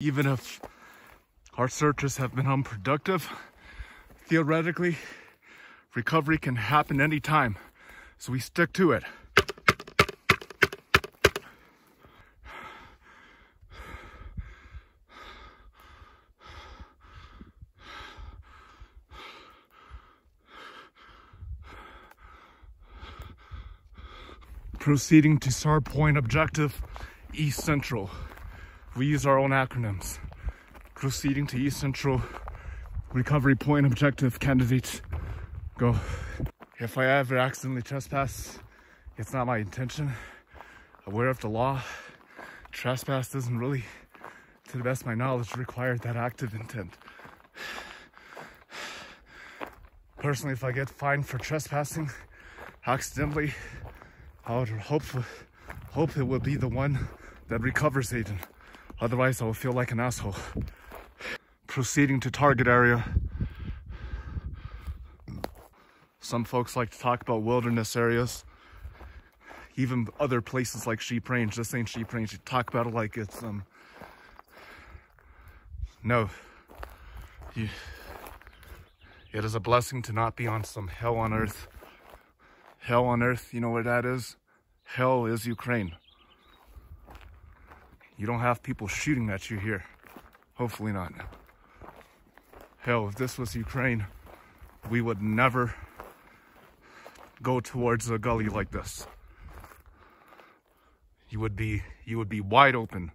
Even if our searches have been unproductive, theoretically, recovery can happen anytime. So we stick to it. Proceeding to SAR point objective, East Central. We use our own acronyms. Proceeding to East Central, recovery point objective candidates. Go. If I ever accidentally trespass, it's not my intention. Aware of the law, trespass doesn't really, to the best of my knowledge, require that active intent. Personally, if I get fined for trespassing accidentally, I would hope hope it will be the one that recovers Aidan. Otherwise, I will feel like an asshole. Proceeding to target area. Some folks like to talk about wilderness areas. Even other places like Sheep Range. This ain't Sheep Range. You talk about it like it's um. No. You. It is a blessing to not be on some hell on earth Hell on earth, you know where that is? Hell is Ukraine. You don't have people shooting at you here. Hopefully not. Hell, if this was Ukraine, we would never go towards a gully like this. You would be you would be wide open.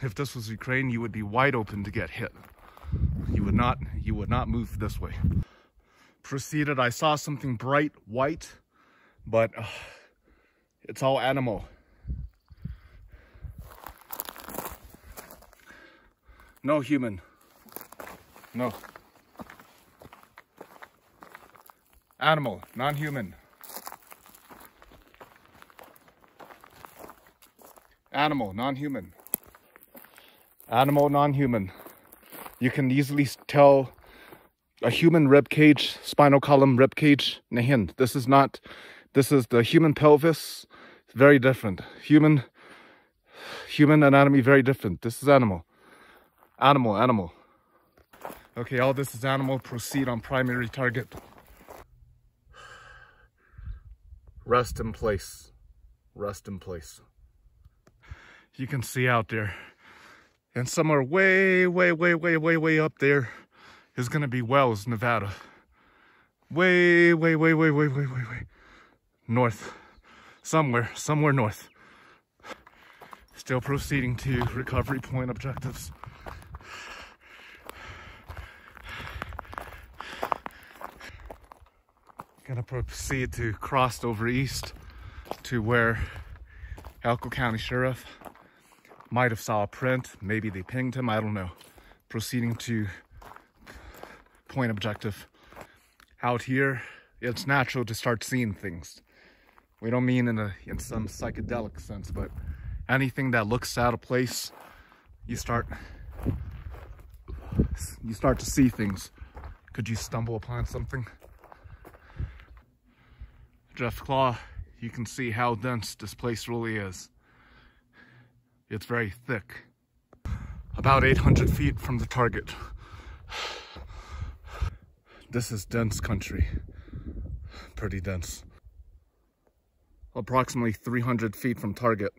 If this was Ukraine, you would be wide open to get hit. You would not you would not move this way proceeded, I saw something bright white, but uh, it's all animal. No human. No. Animal, non-human. Animal, non-human. Animal, non-human. You can easily tell a human rib cage, spinal column rib cage. Nahin. This is not, this is the human pelvis. very different. Human, human anatomy, very different. This is animal. Animal, animal. Okay, all this is animal. Proceed on primary target. Rest in place. Rest in place. You can see out there. And somewhere way, way, way, way, way, way up there is going to be Wells, Nevada. Way, way, way, way, way, way, way, way. North. Somewhere, somewhere north. Still proceeding to recovery point objectives. Gonna proceed to cross over east to where Elko County Sheriff might have saw a print. Maybe they pinged him, I don't know. Proceeding to point objective. Out here, it's natural to start seeing things. We don't mean in a in some psychedelic sense, but anything that looks out of place, you start you start to see things. Could you stumble upon something? Jeff Claw, you can see how dense this place really is. It's very thick. About 800 feet from the target. This is dense country. Pretty dense. Approximately 300 feet from target.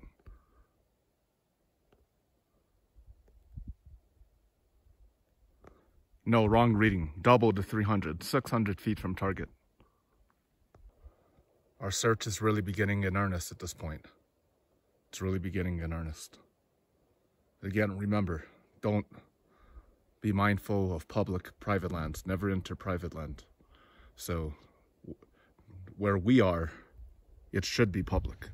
No, wrong reading. Double to 300. 600 feet from target. Our search is really beginning in earnest at this point. It's really beginning in earnest. Again, remember, don't be mindful of public private lands. Never enter private land. So where we are it should be public.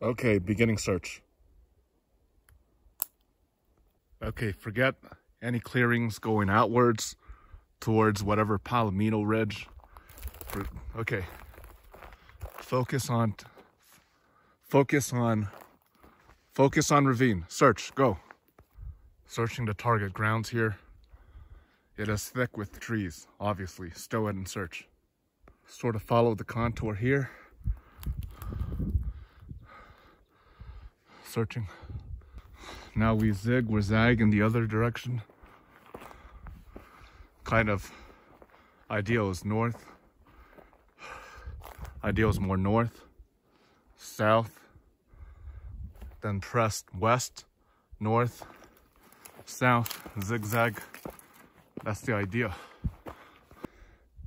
Okay beginning search. Okay forget any clearings going outwards towards whatever palomino ridge. Okay focus on focus on focus on ravine search go Searching the target grounds here. It is thick with trees, obviously. Stow it and search. Sort of follow the contour here. Searching. Now we zig, we're zag in the other direction. Kind of ideal is north. Ideal is more north, south, then press west, north, south, zigzag. That's the idea.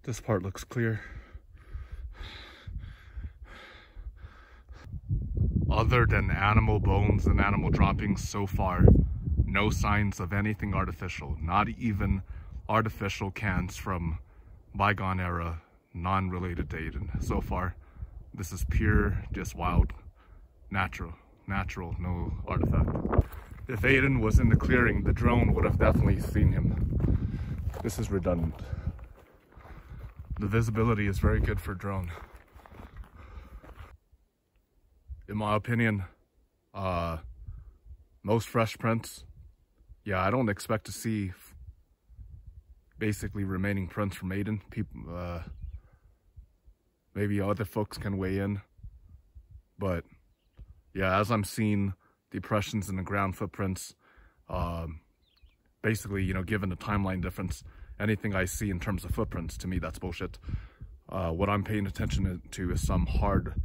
This part looks clear. Other than animal bones and animal droppings so far, no signs of anything artificial, not even artificial cans from bygone era, non-related to Aidan. So far, this is pure, just wild, natural, natural, no artifact. If Aidan was in the clearing, the drone would have definitely seen him. This is redundant. The visibility is very good for drone. In my opinion, uh, most fresh prints, yeah, I don't expect to see basically remaining prints from Aidan. People, uh, maybe other folks can weigh in, but yeah, as I'm seeing depressions in the ground footprints, um, basically, you know, given the timeline difference, anything I see in terms of footprints, to me, that's bullshit. Uh, what I'm paying attention to is some hard,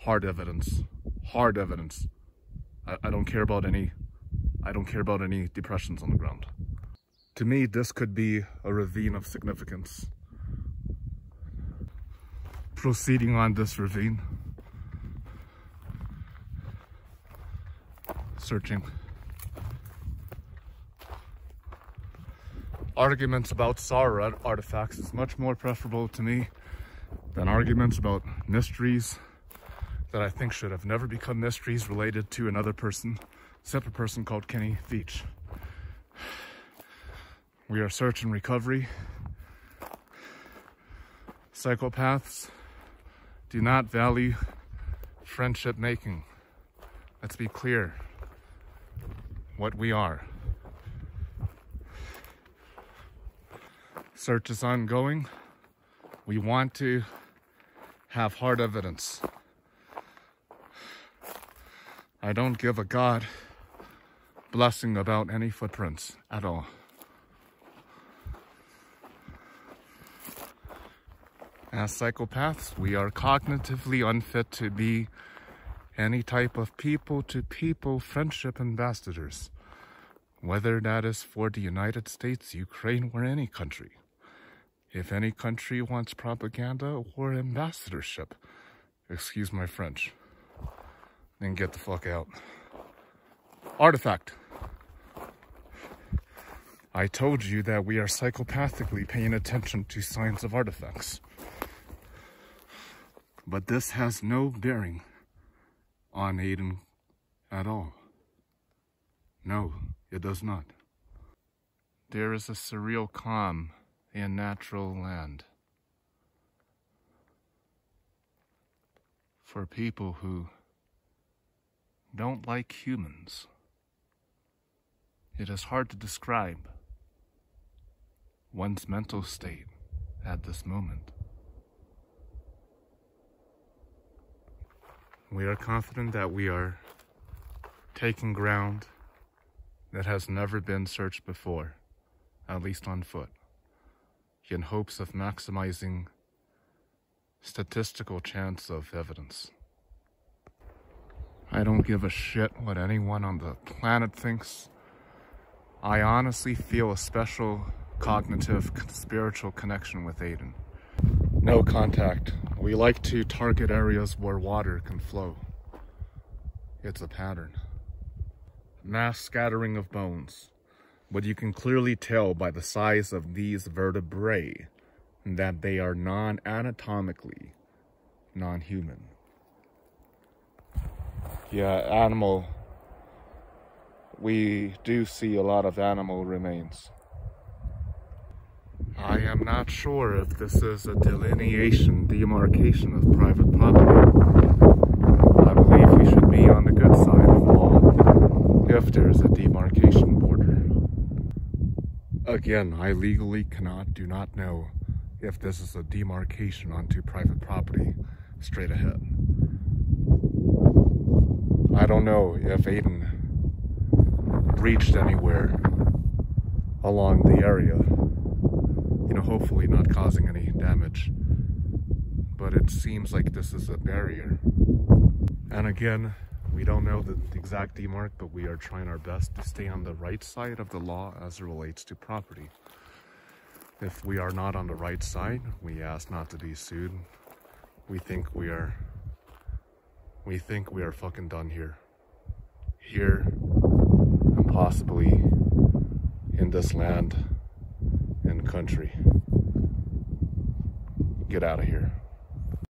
hard evidence, hard evidence. I, I don't care about any, I don't care about any depressions on the ground. To me, this could be a ravine of significance. Proceeding on this ravine. Searching. Arguments about SAR artifacts is much more preferable to me than arguments about mysteries that I think should have never become mysteries related to another person, separate person called Kenny Veach. We are search and recovery. Psychopaths do not value friendship making. Let's be clear what we are. Search is ongoing. We want to have hard evidence. I don't give a God blessing about any footprints at all. As psychopaths, we are cognitively unfit to be any type of people to people friendship ambassadors, whether that is for the United States, Ukraine, or any country. If any country wants propaganda or ambassadorship, excuse my French, then get the fuck out. Artifact. I told you that we are psychopathically paying attention to signs of artifacts. But this has no bearing on Aidan at all. No, it does not. There is a surreal calm in natural land. For people who don't like humans. It is hard to describe one's mental state at this moment. We are confident that we are taking ground that has never been searched before, at least on foot, in hopes of maximizing statistical chance of evidence. I don't give a shit what anyone on the planet thinks. I honestly feel a special cognitive, spiritual connection with Aidan. No contact. We like to target areas where water can flow. It's a pattern. Mass scattering of bones. But you can clearly tell by the size of these vertebrae that they are non-anatomically non-human. Yeah, animal. We do see a lot of animal remains. I am not sure if this is a delineation, demarcation of private property. I believe we should be on the good side of the law if there's a demarcation border. Again, I legally cannot, do not know if this is a demarcation onto private property straight ahead. I don't know if Aidan reached anywhere along the area. Know, hopefully not causing any damage. But it seems like this is a barrier. And again, we don't know the exact demarc, but we are trying our best to stay on the right side of the law as it relates to property. If we are not on the right side, we ask not to be sued. We think we are we think we are fucking done here. Here and possibly in this land and country. Get out of here.